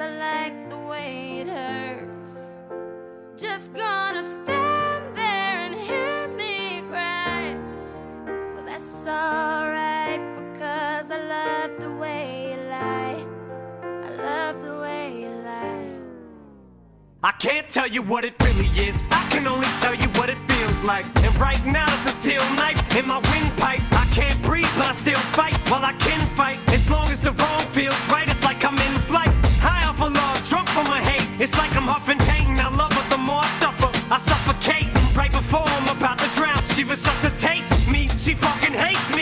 I like the way it hurts. Just gonna stand there and hear me cry. Well, that's alright because I love the way you lie. I love the way you lie. I can't tell you what it really is. I can only tell you what it feels like. And right now it's a in my windpipe. I can't breathe, but I still fight. While I can fight, as long as the wrong feels right, it's like I'm in flight. High off of love, drunk from my hate. It's like I'm huffing pain. I love her the more I suffer. I suffocate right before I'm about to drown. She resuscitates me. She fucking hates me.